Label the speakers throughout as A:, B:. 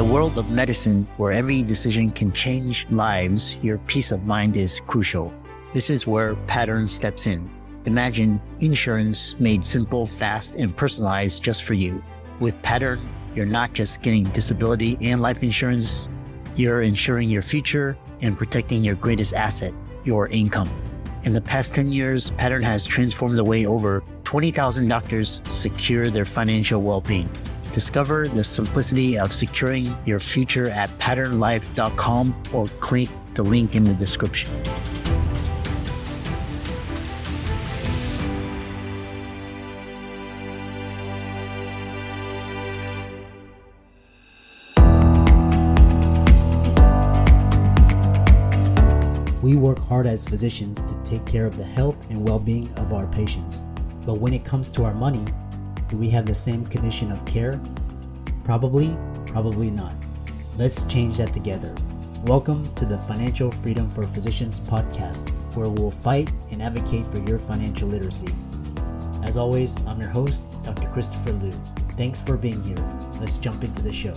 A: the world of medicine, where every decision can change lives, your peace of mind is crucial. This is where Pattern steps in. Imagine insurance made simple, fast, and personalized just for you. With Pattern, you're not just getting disability and life insurance, you're ensuring your future and protecting your greatest asset, your income. In the past 10 years, Pattern has transformed the way over 20,000 doctors secure their financial well being. Discover the simplicity of securing your future at patternlife.com or click the link in the description.
B: We work hard as physicians to take care of the health and well being of our patients. But when it comes to our money, do we have the same condition of care? Probably, probably not. Let's change that together. Welcome to the Financial Freedom for Physicians podcast, where we'll fight and advocate for your financial literacy. As always, I'm your host, Dr. Christopher Loo. Thanks for being here. Let's jump into the show.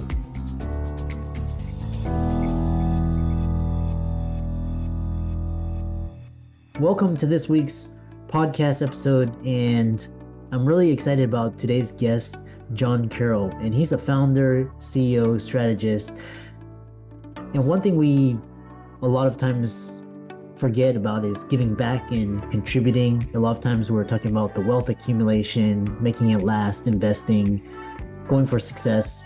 B: Welcome to this week's podcast episode, and I'm really excited about today's guest, John Carroll, and he's a founder, CEO, strategist. And one thing we a lot of times forget about is giving back and contributing. A lot of times we're talking about the wealth accumulation, making it last, investing, going for success.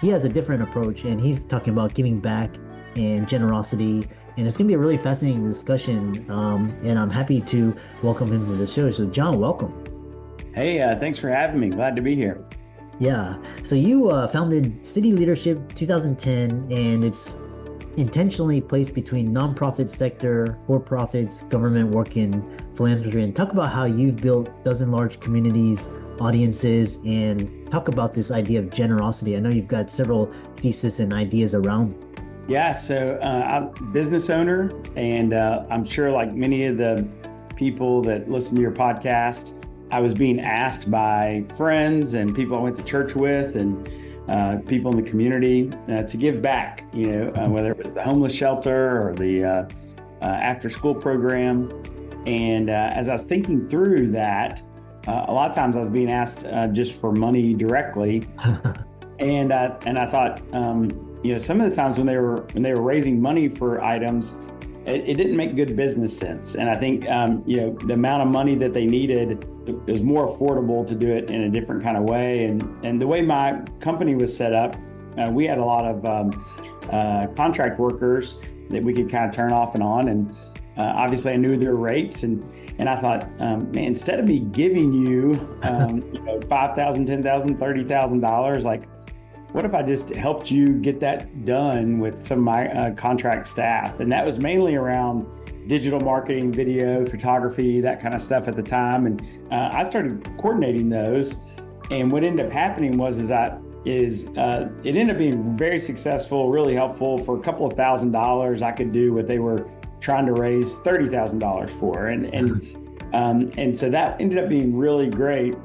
B: He has a different approach, and he's talking about giving back and generosity. And it's going to be a really fascinating discussion. Um, and I'm happy to welcome him to the show. So, John, welcome.
C: Hey, uh, thanks for having me. Glad to be here.
B: Yeah. So you uh, founded City Leadership 2010, and it's intentionally placed between nonprofit sector, for profits, government work in philanthropy, and talk about how you've built dozen large communities, audiences, and talk about this idea of generosity. I know you've got several theses and ideas around.
C: Yeah. So uh, I'm a business owner, and uh, I'm sure like many of the people that listen to your podcast, I was being asked by friends and people I went to church with and uh, people in the community uh, to give back, you know, uh, whether it was the homeless shelter or the uh, uh, after school program. And uh, as I was thinking through that, a lot of times I was being asked just for money directly. and, I, and I thought, um, you know, some of the times when they were when they were raising money for items, it, it didn't make good business sense. And I think, um, you know, the amount of money that they needed it was more affordable to do it in a different kind of way. And, and the way my company was set up, uh, we had a lot of um, uh, contract workers that we could kind of turn off and on. And uh, obviously, I knew their rates. And, and I thought, um, man, instead of me giving you, um, you know, $5,000, $10,000, $30,000, like, what if I just helped you get that done with some of my uh, contract staff? And that was mainly around digital marketing, video, photography, that kind of stuff at the time. And uh, I started coordinating those. And what ended up happening was is that is uh, it ended up being very successful, really helpful for a couple of thousand dollars. I could do what they were trying to raise thirty thousand dollars for, and and um, and so that ended up being really great.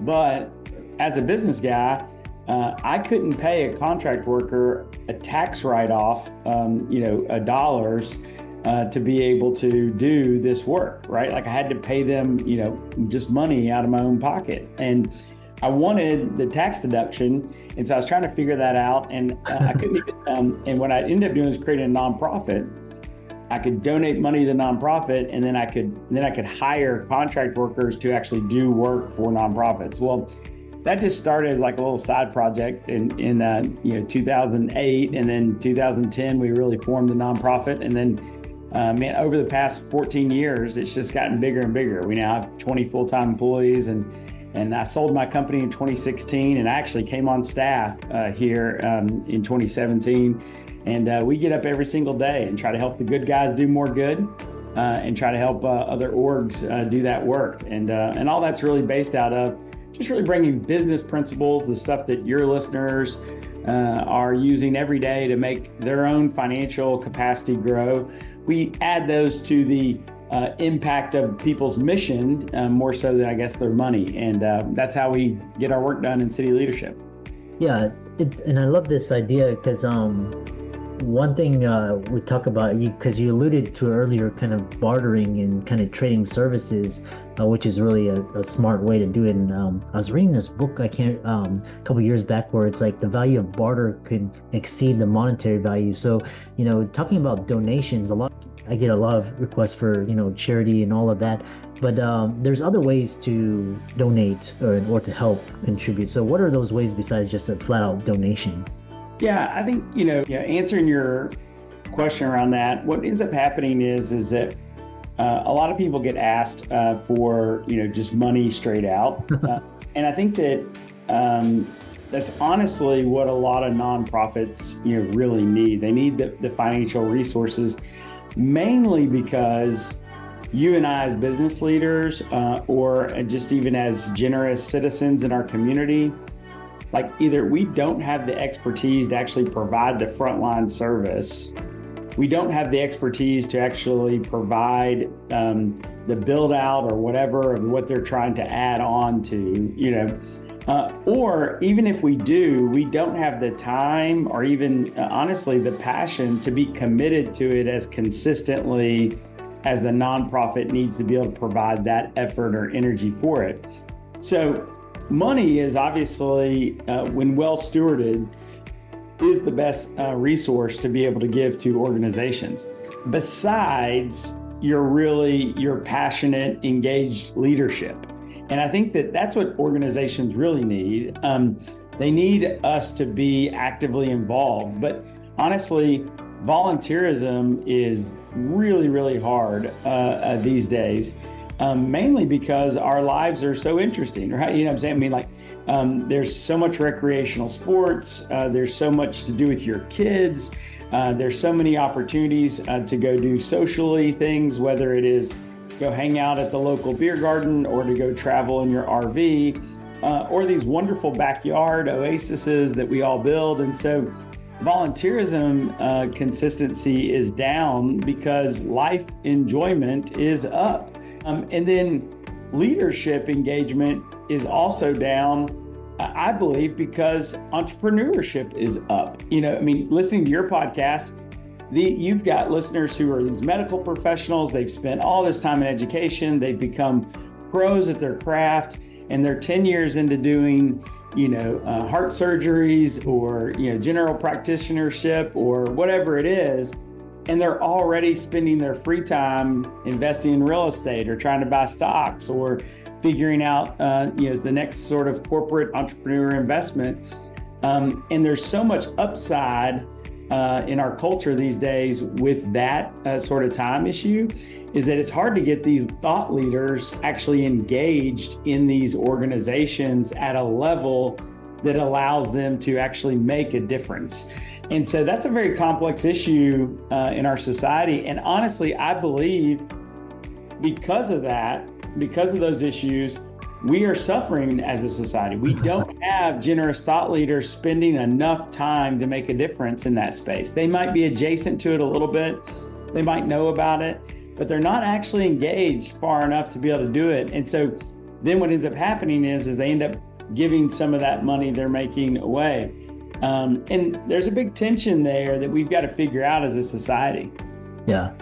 C: But as a business guy, uh, I couldn't pay a contract worker a tax write-off, um, you know, a dollars uh, to be able to do this work, right? Like I had to pay them, you know, just money out of my own pocket, and I wanted the tax deduction, and so I was trying to figure that out, and uh, I couldn't. Even, um, and what I ended up doing is creating a nonprofit. I could donate money to the nonprofit, and then I could then I could hire contract workers to actually do work for nonprofits. Well, that just started as like a little side project in in uh, you know 2008, and then 2010 we really formed the nonprofit, and then uh, man, over the past 14 years, it's just gotten bigger and bigger. We now have 20 full-time employees, and and I sold my company in 2016, and I actually came on staff uh, here um, in 2017. And uh, we get up every single day and try to help the good guys do more good, uh, and try to help uh, other orgs uh, do that work. And and all that's really based out of just really bringing business principles, the stuff that your listeners uh, are using every day to make their own financial capacity grow. We add those to the uh, impact of people's mission uh, more so than I guess their money. And uh, that's how we get our work done in city leadership.
B: Yeah, it, and I love this idea because um, one thing uh, we talk about you because you alluded to earlier, kind of bartering and kind of trading services, uh, which is really a, a, smart way to do it. And um, I was reading this book I can't um, a couple years back where it's like the value of barter could exceed the monetary value. So you know, talking about donations, a lot I get a lot of requests for you know charity and all of that, but um, there's other ways to donate or or to help contribute. So what are those ways besides just a flat out donation?
C: Yeah, I think you know, yeah, answering your question around that, what ends up happening is is that uh, a lot of people get asked uh, for you know just money straight out, uh, and I think that um, that's honestly what a lot of nonprofits you know really need. They need the, the financial resources, mainly because you and I, as business leaders, uh, or just even as generous citizens in our community, like either we don't have the expertise to actually provide the frontline service we don't have the expertise to actually provide um, the build out or whatever of what they're trying to add on to you know. Uh, or even if we do we don't have the time or even uh, honestly the passion to be committed to it as consistently as the nonprofit needs to be able to provide that effort or energy for it. So money is obviously, uh, when well stewarded, is the best uh, resource to be able to give to organizations. Besides your really your passionate, engaged leadership, and I think that that's what organizations really need. Um, they need us to be actively involved, but honestly, volunteerism is really, really hard uh, uh, these days um, mainly because our lives are so interesting, right? You know what I'm saying? I mean, like, um, there's so much recreational sports, uh, there's so much to do with your kids, uh, there's so many opportunities uh, to go do socially things, whether it is go hang out at the local beer garden or to go travel in your RV. Uh, or these wonderful backyard oases that we all build. And so volunteerism uh, consistency is down because life enjoyment is up. Um, and then leadership engagement is also down, I believe, because entrepreneurship is up. You know, I mean, listening to your podcast, the, you've got listeners who are these medical professionals. They've spent all this time in education. They've become pros at their craft, and they're 10 years into doing, you know, uh, heart surgeries or, you know, general practitionership or whatever it is and they're already spending their free time investing in real estate or trying to buy stocks or figuring out uh, you know the next sort of corporate entrepreneur investment. Um, and there's so much upside uh, in our culture these days with that uh, sort of time issue is that it's hard to get these thought leaders actually engaged in these organizations at a level that allows them to actually make a difference and so that's a very complex issue uh, in our society. And honestly, I believe because of that, because of those issues, we are suffering as a society. We don't have generous thought leaders spending enough time to make a difference in that space. They might be adjacent to it a little bit, they might know about it, but they're not actually engaged far enough to be able to do it. And so then what ends up happening is, is they end up giving some of that money they're making away. Um, and there's a big tension there that we've got to figure out as a society.
B: Yeah.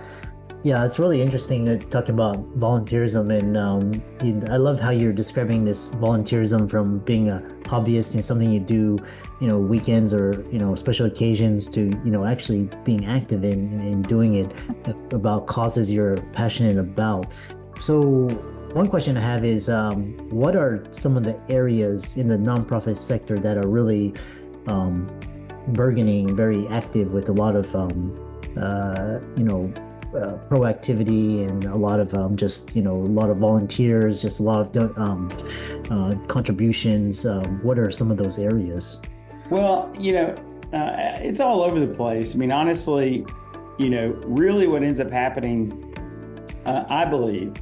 B: Yeah, it's really interesting talking about volunteerism, and um, I love how you're describing this volunteerism from being a hobbyist and something you do, you know, weekends or you know special occasions to you know actually being active in in doing it about causes you're passionate about. So one question I have is, um, what are some of the areas in the nonprofit sector that are really um, burgeoning, very active with a lot of um, uh, you know uh, proactivity and a lot of um, just you know a lot of volunteers, just a lot of um, uh, contributions. Um, what are some of those areas?
C: Well, you know, uh, it's all over the place. I mean, honestly, you know, really, what ends up happening, uh, I believe,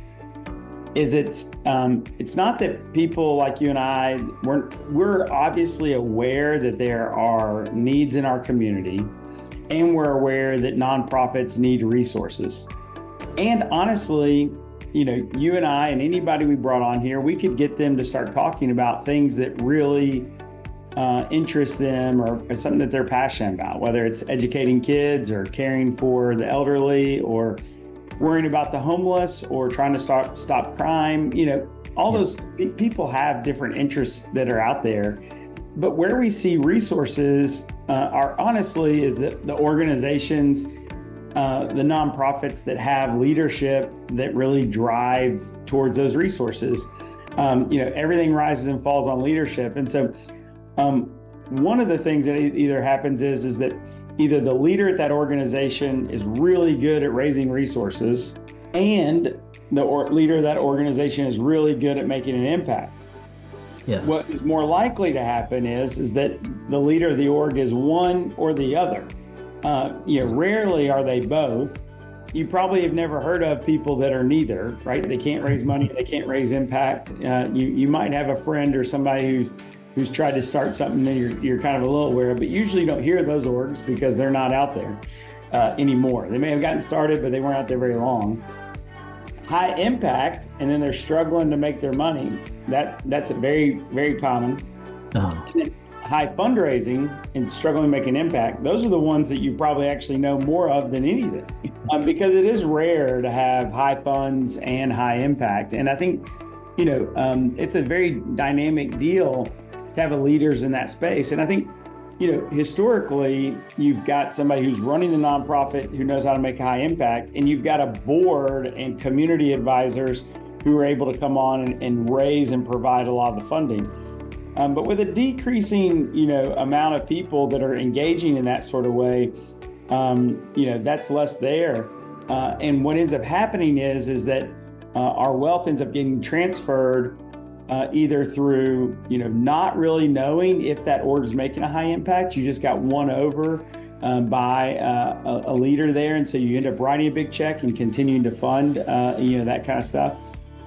C: is it's um, it's not that people like you and I we're we're obviously aware that there are needs in our community, and we're aware that nonprofits need resources. And honestly, you know, you and I and anybody we brought on here, we could get them to start talking about things that really uh, interests them or, or, something that they're passionate about, whether it's educating kids or caring for the elderly or worrying about the homeless or trying to stop stop crime. You know, all those people have different interests that are out there. But where we see resources uh, are honestly is that the organizations, uh, the nonprofits that have leadership that really drive towards those resources. Um, you know, everything rises and falls on leadership, and so um, one of the things that either happens is is that either the leader at that organization is really good at raising resources and the or- leader of that organization is really good at making an impact. Yeah. What is more likely to happen is is that the leader of the org is one or the other. Uh, you know, rarely are they both. You probably have never heard of people that are neither, right? They can't raise money, they can't raise impact. Uh, you you might have a friend or somebody who's who's tried to start something that you're, you're kind of a little aware of, but usually you don't hear those orgs because they're not out there uh, anymore. They may have gotten started, but they weren't out there very long high impact and then they're struggling to make their money. That that's a very very common. Uh-huh. High fundraising and struggling to make an impact. Those are the ones that you probably actually know more of than anything, um, because it is rare to have high funds and high impact. And I think, you know, um, it's a very dynamic deal to have a leaders in that space. And I think you know, historically, you've got somebody who's running the nonprofit who knows how to make a high impact, and you've got a board and community advisors who are able to come on and, and raise and provide a lot of the funding. Um, but with a decreasing, you know, amount of people that are engaging in that sort of way, um, you know, that's less there. Uh, and what ends up happening is, is that uh, our wealth ends up getting transferred uh, either through you know not really knowing if that org is making a high impact. You just got won over um, by uh, a, a, leader there, and so you end up writing a big check and continuing to fund uh, you know that kind of stuff.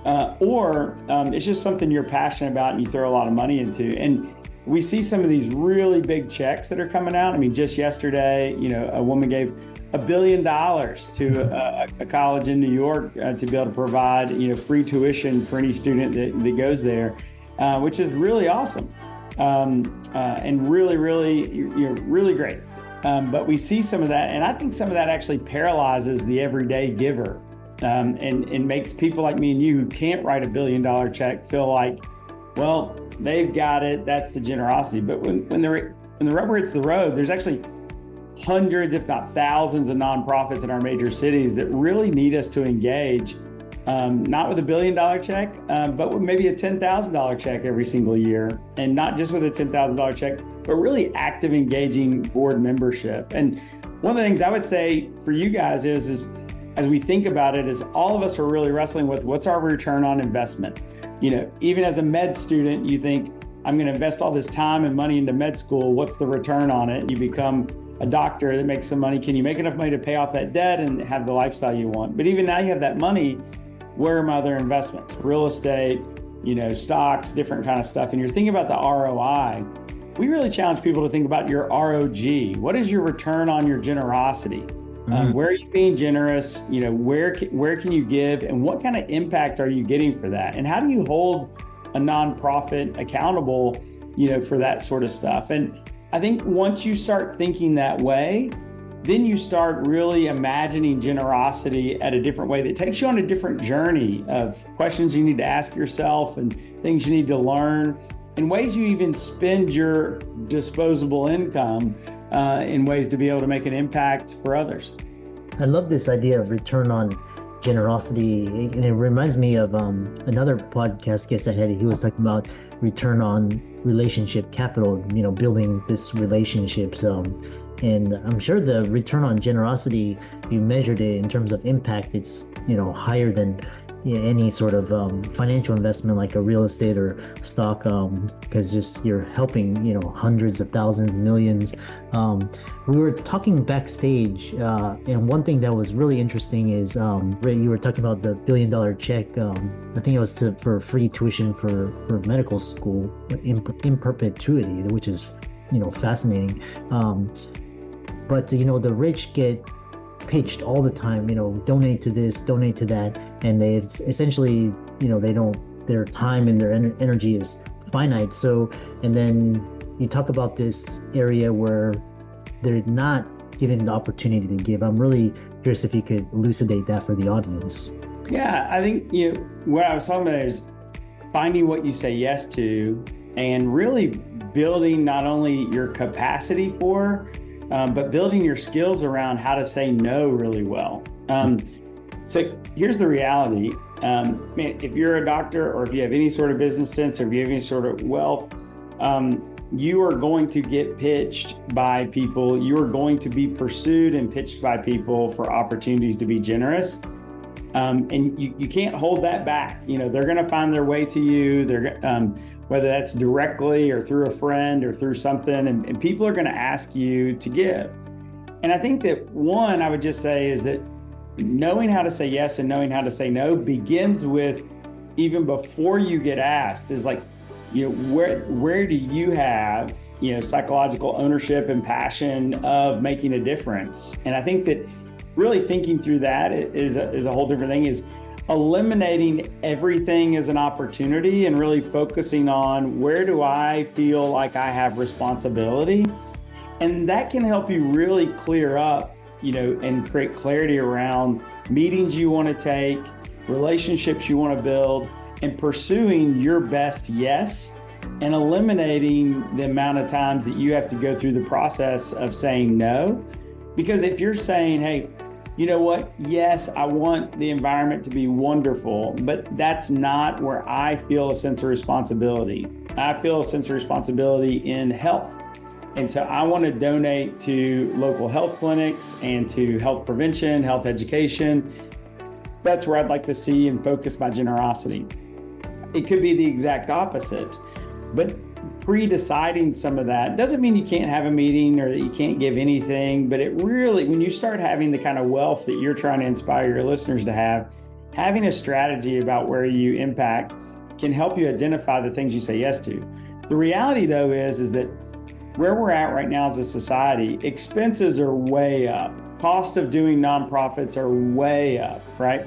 C: Uh, or um, it's just something you're passionate about and you throw a lot of money into. And we see some of these really big checks that are coming out. I mean, just yesterday, you know, a woman gave a billion dollars to a, a, college in New York uh, to be able to provide, you know, free tuition for any student that, that goes there, uh, which is really awesome um, uh, and really, really, you know, really great. Um, but we see some of that, and I think some of that actually paralyzes the everyday giver um, and, and makes people like me and you who can't write a billion dollar check feel like, well, they've got it. That's the generosity. But when, when the when the rubber hits the road, there's actually hundreds, if not thousands, of nonprofits in our major cities that really need us to engage. Um, not with a billion dollar check, um, but with maybe a $10,000 check every single year. And not just with a $10,000 check, but really active, engaging board membership. And one of the things I would say for you guys is, is as we think about it, is all of us are really wrestling with what's our return on investment you know, even as a med student, you think, I'm going to invest all this time and money into med school. What's the return on it? You become a doctor that makes some money. Can you make enough money to pay off that debt and have the lifestyle you want? But even now you have that money. Where are my other investments? Real estate, you know, stocks, different kind of stuff. And you're thinking about the ROI. We really challenge people to think about your ROG. What is your return on your generosity? Um. Um, where are you being generous? You know, where where can you give, and what kind of impact are you getting for that? And how do you hold a nonprofit accountable? You know, for that sort of stuff. And I think once you start thinking that way, then you start really imagining generosity at a different way that takes you on a different journey of questions you need to ask yourself and things you need to learn and ways you even spend your disposable income uh, in ways to be able to make an impact for others.
B: I love this idea of return on generosity, and it reminds me of um, another podcast guest I had. He was talking about return on relationship capital. You know, building this relationships. Um, and I'm sure the return on generosity, you measured it in terms of impact, it's you know higher than any sort of um, financial investment like a real estate or stock because um, just you're helping you know hundreds of thousands millions. Um, we were talking backstage uh, and one thing that was really interesting is um, Ray, you were talking about the billion dollar check um, i think it was to, for free tuition for, for medical school in, in perpetuity which is you know fascinating. Um, but you know the rich get pitched all the time you know donate to this donate to that and they essentially you know they don't their time and their energy is finite so and then you talk about this area where they're not given the opportunity to give. I'm really curious if you could elucidate that for the audience.
C: Yeah, I think you know what I was talking about is finding what you say yes to and really building not only your capacity for, um, but building your skills around how to say no really well. Um, so here's the reality. Um, man, if you're a doctor or if you have any sort of business sense or if you have any sort of wealth, um, you are going to get pitched by people. You are going to be pursued and pitched by people for opportunities to be generous. Um, and you, you can't hold that back. You know, they're going to find their way to you. They're um, whether that's directly or through a friend or through something, and, and people are going to ask you to give. And I think that one, I would just say is that knowing how to say yes and knowing how to say no begins with even before you get asked is like you know where where do you have you know psychological ownership and passion of making a difference and i think that really thinking through that is a, is a whole different thing is eliminating everything as an opportunity and really focusing on where do i feel like i have responsibility and that can help you really clear up you know and create clarity around meetings you want to take relationships you want to build and pursuing your best yes and eliminating the amount of times that you have to go through the process of saying no. Because if you're saying, hey, you know what? Yes, I want the environment to be wonderful, but that's not where I feel a sense of responsibility. I feel a sense of responsibility in health. And so I want to donate to local health clinics and to health prevention, health education. That's where I'd like to see and focus my generosity. It could be the exact opposite. But pre deciding some of that doesn't mean you can't have a meeting or that you can't give anything. But it really, when you start having the kind of wealth that you're trying to inspire your listeners to have, having a strategy about where you impact can help you identify the things you say yes to. The reality, though, is, is that where we're at right now as a society, expenses are way up. Cost of doing nonprofits are way up, right?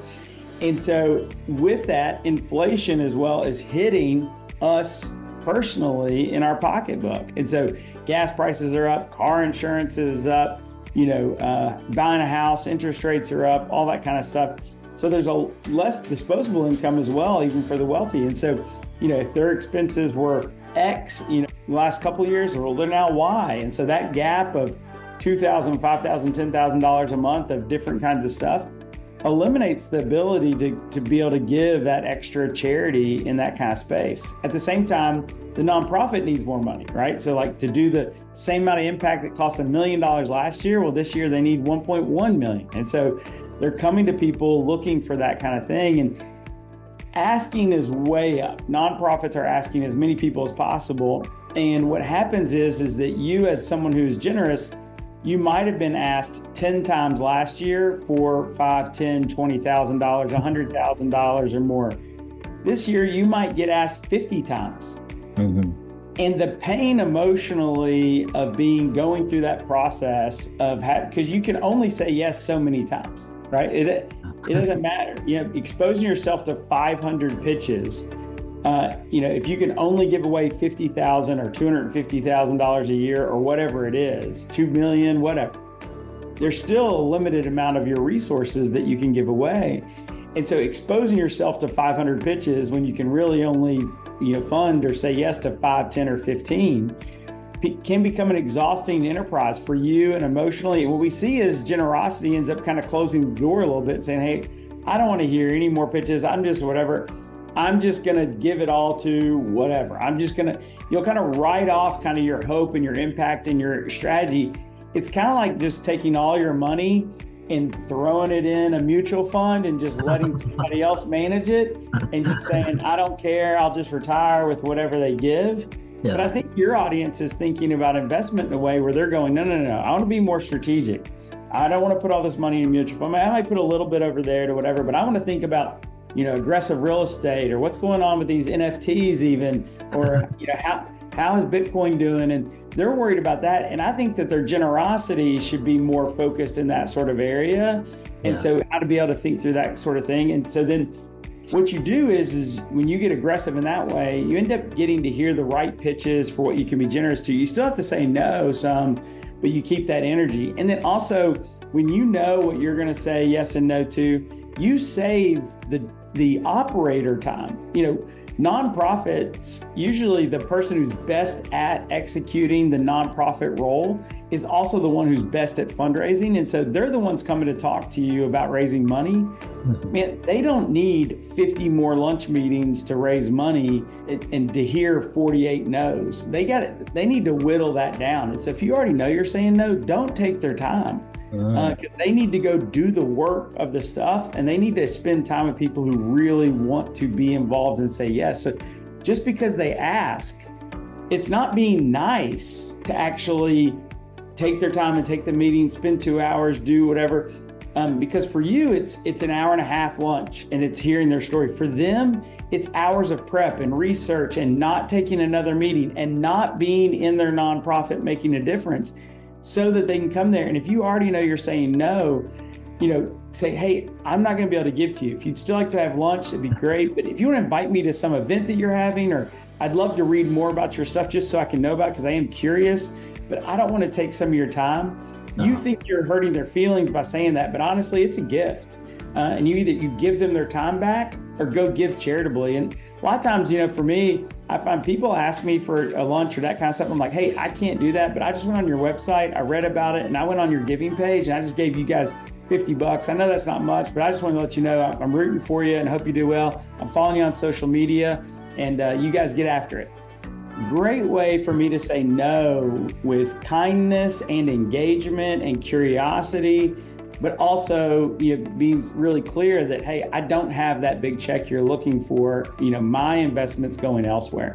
C: And so, with that, inflation as well is hitting us personally in our pocketbook. And so, gas prices are up, car insurance is up, you know, uh, buying a house, interest rates are up, all that kind of stuff. So, there's a less disposable income as well, even for the wealthy. And so, you know, if their expenses were X, you know, last couple years, well, they're now Y. And so, that gap of $2,000, $5,000, $10,000 a month of different kinds of stuff eliminates the ability to, to be able to give that extra charity in that kind of space. At the same time, the nonprofit needs more money, right? So, like to do the same amount of impact that cost a million dollars last year, well, this year they need 1.1 million. And so they're coming to people looking for that kind of thing. And asking is way up. Nonprofits are asking as many people as possible. And what happens is, is that you, as someone who's generous, you might have been asked 10 times last year for five, ten, twenty thousand dollars, a hundred thousand dollars or more. This year you might get asked 50 times. Mm-hmm. And the pain emotionally of being going through that process of because you can only say yes so many times, right? It it doesn't matter. You know, exposing yourself to 500 pitches uh, you know, if you can only give away fifty thousand or two hundred fifty thousand dollars a year or whatever it is, two million, whatever, there's still a limited amount of your resources that you can give away. And so, exposing yourself to 500 pitches when you can really only you know fund or say yes to five, 10, or 15 can become an exhausting enterprise for you and emotionally. what we see is generosity ends up kind of closing the door a little bit, saying, "Hey, I don't want to hear any more pitches. I'm just whatever." I'm just going to give it all to whatever. I'm just going to, you'll kind of write off kind of your hope and your impact and your strategy. It's kind of like just taking all your money and throwing it in a mutual fund and just letting somebody else manage it and just saying, I don't care, I'll just retire with whatever they give. Yeah. But I think your audience is thinking about investment in a way where they're going, no, no, no, I want to be more strategic. I don't want to put all this money in mutual fund. I might put a little bit over there to whatever, but I want to think about you know aggressive real estate or what's going on with these NFTs even or you know how how is Bitcoin doing and they're worried about that and I think that their generosity should be more focused in that sort of area and yeah. so how to be able to think through that sort of thing and so then what you do is is when you get aggressive in that way, you end up getting to hear the right pitches for what you can be generous to. You still have to say no some, but you keep that energy. And then also when you know what you're going to say yes and no to, you save the the operator time. You know, nonprofits, usually the person who's best at executing the nonprofit role is also the one who's best at fundraising. And so they're the ones coming to talk to you about raising money. Mm-hmm. Man, they don't need 50 more lunch meetings to raise money and to hear 48 no's. They got it. They need to whittle that down. And so if you already know you're saying no, don't take their time because uh, they need to go do the work of the stuff and they need to spend time with people who really want to be involved and say yes. So just because they ask, it's not being nice to actually take their time and take the meeting, spend two hours, do whatever. Um, because for you, it's it's an hour and a half lunch and it's hearing their story. For them, it's hours of prep and research and not taking another meeting and not being in their nonprofit making a difference so that they can come there. And if you already know you're saying no, you know, say, hey, I'm not going to be able to give to you. If you'd still like to have lunch, it'd be great. But if you want to invite me to some event that you're having, or I'd love to read more about your stuff just so I can know about because I am curious, but I don't want to take some of your time. No. You uh-huh. think you're hurting their feelings by saying that, but honestly, it's a gift. Uh, and you either you give them their time back or go give charitably. And a lot of times, you know, for me, I find people ask me for a lunch or that kind of stuff. I'm like, hey, I can't do that, but I just went on your website, I read about it, and I went on your giving page, and I just gave you guys 50 bucks. I know that's not much, but I just want to let you know I'm rooting for you and hope you do well. I'm following you on social media, and uh, you guys get after it. Great way for me to say no with kindness and engagement and curiosity but also you know, being really clear that hey i don't have that big check you're looking for. You know my investment's going elsewhere.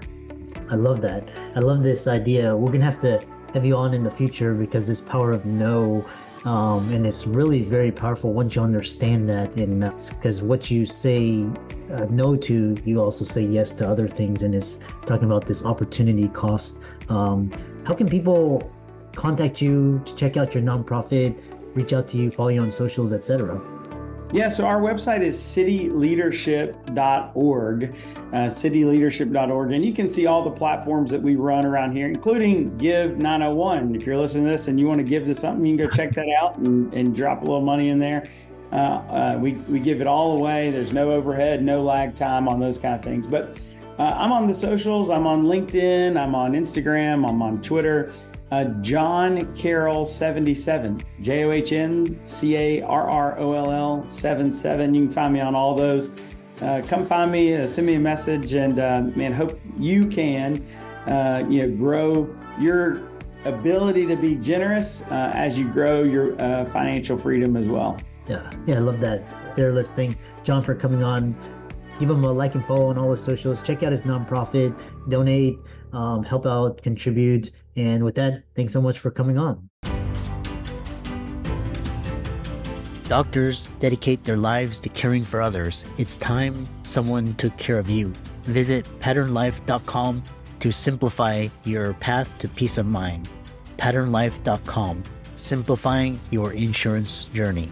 B: I love that. I love this idea. We're gonna have to have you on in the future because this power of no um, and it's really very powerful once you understand that and because what you say uh, no to you also say yes to other things and it's talking about this opportunity cost. Um, how can people contact you to check out your nonprofit reach out to you, follow you on socials, etc.?
C: Yeah, so our website is cityleadership.org, uh, cityleadership.org, and you can see all the platforms that we run around here, including Give 901. If you're listening to this and you want to give to something, you can go check that out and, and drop a little money in there. Uh, uh, we, we give it all away. There's no overhead, no lag time on those kind of things. But uh, I'm on the socials. I'm on LinkedIn. I'm on Instagram. I'm on Twitter uh, John Carroll 77, J O H N C A R R O L L 77. You can find me on all those. Uh, come find me, uh, send me a message, and uh, man, hope you can, uh, you know, grow your ability to be generous uh, as you grow your financial freedom as well.
B: Yeah, yeah, I love that. They're listening, John, for coming on. Give him a like and follow on all his socials. Check out his nonprofit, donate, um, help out, contribute. And with that, thanks so much for coming on.
A: Doctors dedicate their lives to caring for others. It's time someone took care of you. Visit patternlife.com to simplify your path to peace of mind. Patternlife.com, simplifying your insurance journey.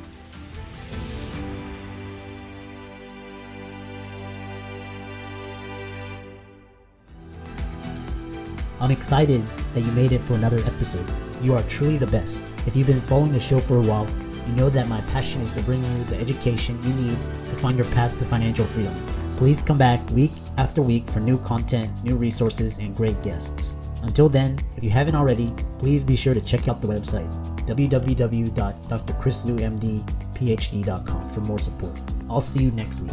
B: I'm excited that you made it for another episode. You are truly the best. If you've been following the show for a while, you know that my passion is to bring you the education you need to find your path to financial freedom. Please come back week after week for new content, new resources, and great guests. Until then, if you haven't already, please be sure to check out the website www.drchrisloomdphd.com for more support. I'll see you next week.